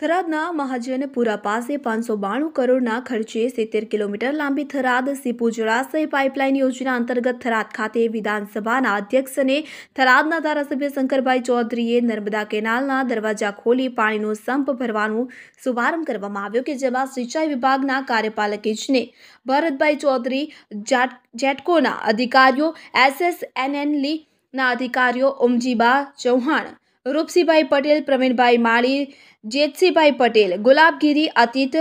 થરાદના મહાજનપુરા પાસે પાંચસો બાણું કરોડના ખર્ચે સિત્તેર કિલોમીટર લાંબી થરાદ સીપુ જળાશય પાઇપલાઇન યોજના અંતર્ગત થરાદ ખાતે વિધાનસભાના અધ્યક્ષ અને થરાદના ધારાસભ્ય શંકરભાઈ ચૌધરીએ નર્મદા કેનાલના દરવાજા ખોલી પાણીનો સંપ ભરવાનું શુભારંભ કરવામાં આવ્યો કે જેમાં સિંચાઈ વિભાગના કાર્યપાલક ઇજને ભરતભાઈ ચૌધરી, જાટ, જેટકોના અધિકારીઓ એસએસએનએન ના અધિકારીઓ, ઓમજીબા ચૌહાણ રૂપસીભાઈ પટેલ, પ્રવીણભાઈ માળી, જેતસીભાઈ પટેલ, ગુલાબગીરી અતીત,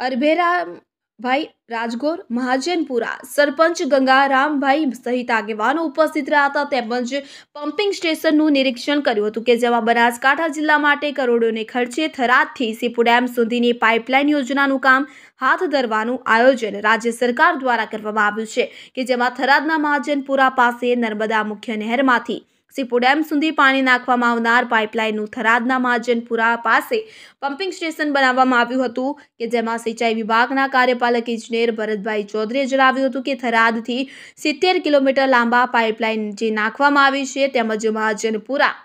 અરભેરાભાઈ રાજગોર, મહાજનપુરા, સરપંચ ગંગારામભાઈ સહિત આગેવાનો ઉપસ્થિત રહ્યા હતા. તેમજ પમ્પિંગ સ્ટેશનનું નિરીક્ષણ કર્યું હતું કે જેમાં બનાસકાંઠા જિલ્લા માટે કરોડોને ખર્ચે થરાદથી સીપુ ડેમ સુધીની પાઇપલાઇન યોજનાનું કામ હાથ ધરવાનું આયોજન રાજ્ય સરકાર દ્વારા કરવામાં આવ્યું છે કે જેમાં થરાદના મહાજનપુરા પાસે નર્મદા મુખ્ય નહેરમાંથી સીપુ ડેમ સુધી પાણી નાખવામાં આવનાર પાઇપલાઇનનું થરાદના મહાજનપુરા પાસે પમ્પિંગ સ્ટેશન બનાવવામાં આવ્યું હતું કે જેમાં સિંચાઈ વિભાગના કાર્યપાલક ઇજનેર ભરતભાઈ ચૌધરીએ જણાવ્યું હતું કે થરાદથી સિત્તેર કિલોમીટર લાંબા પાઇપલાઇન જે નાખવામાં આવી છે તેમજ મહાજનપુરા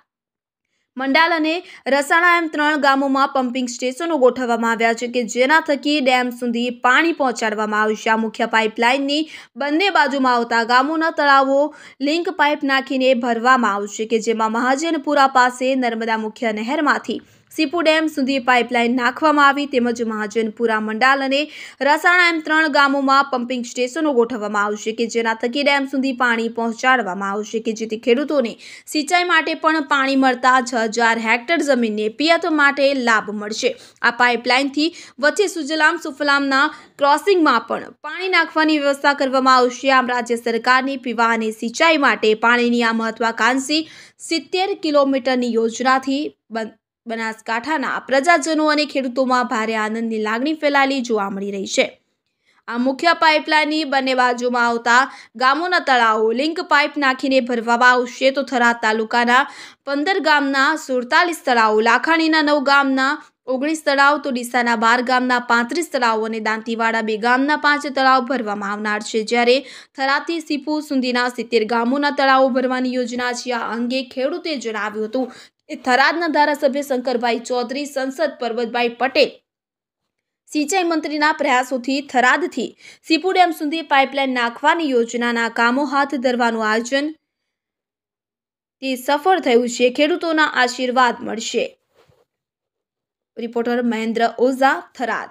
મંડાલ અને રસાણા એમ ત્રણ ગામોમાં પમ્પિંગ સ્ટેશનો ગોઠવવામાં આવ્યા છે કે જેના થકી ડેમ સુધી પાણી પહોંચાડવામાં આવશે આ મુખ્ય પાઇપલાઇનની બંને બાજુમાં આવતા ગામોના તળાવો લિંક પાઇપ નાખીને ભરવામાં આવશે કે જેમાં મહાજનપુરા પાસે નર્મદા મુખ્ય નહેરમાંથી સીપુ ડેમ સુધી પાઇપલાઇન નાખવામાં આવી તેમજ મહાજનપુરા મંડાલ અને રસાણા એમ ત્રણ ગામોમાં પમ્પિંગ સ્ટેશનો ગોઠવવામાં આવશે કે જેના થકી ડેમ સુધી પાણી પહોંચાડવામાં આવશે કે જેથી ખેડૂતોને સિંચાઈ માટે પણ પાણી મળતા છ હજાર હેક્ટર જમીનને પિયત માટે લાભ મળશે. આ પાઇપલાઇનથી વચ્ચે સુજલામ સુફલામના ક્રોસિંગમાં પણ પાણી નાખવાની વ્યવસ્થા કરવામાં આવશે. આમ રાજ્ય સરકારની પીવા અને સિંચાઈ માટે પાણીની આ મહત્વાકાંક્ષી સિત્તેર કિલોમીટરની યોજનાથી બનાસકાંઠાના પ્રજાજનો અને ખેડૂતોમાં ભારે આનંદની લાગણી ફેલાયેલી જોવા મળી રહી છે. આ મુખ્ય પાઇપલાઇનની બંને બાજુમાં આવતા ગામોના તળાવો લિંક પાઇપ નાખીને ભરવામાં આવશે તો થરાદ તાલુકાના પંદર ગામના સુડતાલીસ તળાવો, લાખાણીના નવ ગામના ઓગણીસ તળાવ તો ડીસાના બાર ગામના પાંત્રીસ તળાવો અને દાંતીવાડા બે ગામના પાંચ તળાવ ભરવામાં આવનાર છે. જ્યારે થરાતી સીપુ સુધીના સિત્તેર ગામોના તળાવો ભરવાની યોજના છે, આ અંગે ખેડૂતે જણાવ્યું હતું. એ થરાદના ધારાસભ્ય શંકરભાઈ ચૌધરી, સંસદ પર્વતભાઈ પટેલ. સિંચાઈ મંત્રીના પ્રયાસોથી થરાદથી સીપુ ડેમ સુધી પાઇપલાઇન નાખવાની યોજનાના કામો હાથ ધરવાનું આયોજન તે સફળ થયું છે. ખેડૂતોના આશીર્વાદ મળશે. રિપોર્ટર મહેન્દ્ર ઓઝા, થરાદ.